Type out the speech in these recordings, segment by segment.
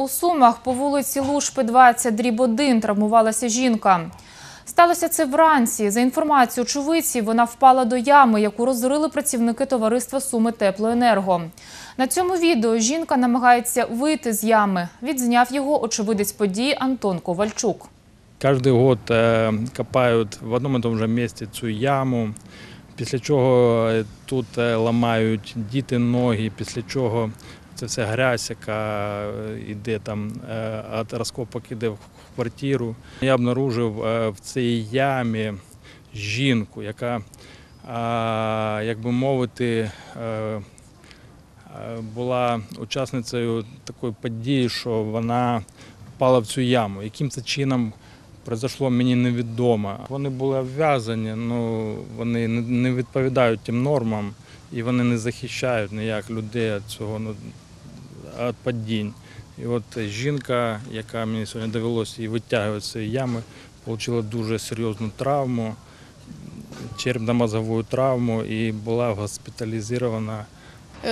У Сумах по вулиці Лушпи 20, дріб 1 травмувалася жінка. Сталося це вранці. За інформацією очевидців, вона впала до ями, яку розорили працівники товариства Суми Теплоенерго. На цьому відео жінка намагається вийти з ями. Відзняв його очевидець події Антон Ковальчук. Каждый год е, копають в одному і тому же місці цю яму, після чого е, тут е, ламають діти ноги, після чого це вся грязь, яка е, йде там е, від розкопок іде в квартиру. Я обнаружив е, в цій ямі жінку, яка, як би мовити, е, е, була учасницею такої події, що вона впала в цю яму. Яким це чином произошло, мені невідомо. Вони були обв'язані, ну вони не- відповідають тим нормам і вони не захищають ніяк людей цього ну, від падінь. І от жінка, яка мені сьогодні довелося витягувати з цієї ями, отримала дуже серйозну травму, черепно-мозгову травму і була госпіталізована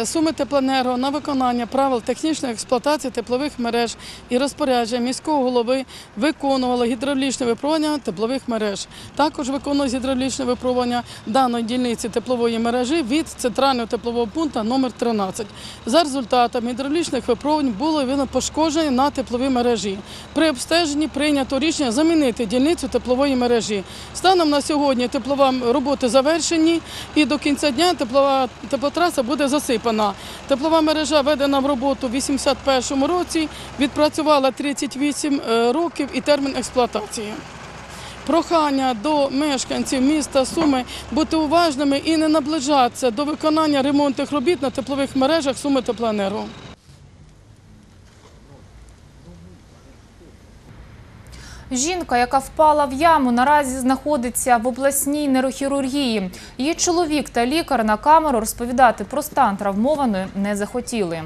Суми Теплоенерго на виконання правил технічної експлуатації теплових мереж і розпорядження міського голови виконувало гідравлічне випробування теплових мереж. Також виконує гідравлічне випробування даної дільниці теплової мережі від центрального теплового пункту номер 13. За результатами гідравлічних випробувань було видно пошкодження на тепловій мережі. При обстеженні прийнято рішення замінити дільницю теплової мережі. Станом на сьогодні теплова роботи завершені і до кінця дня теплова теплотраса буде засипана. Теплова мережа введена в роботу в 81 році, відпрацювала 38 е, років і термін експлуатації. Прохання до мешканців міста Суми бути уважними і не наближатися до виконання ремонтних робіт на теплових мережах Суми Теплоенерго. Жінка, яка впала в яму, наразі знаходиться в обласній нейрохірургії. Її чоловік та лікар на камеру розповідати про стан травмованої не захотіли.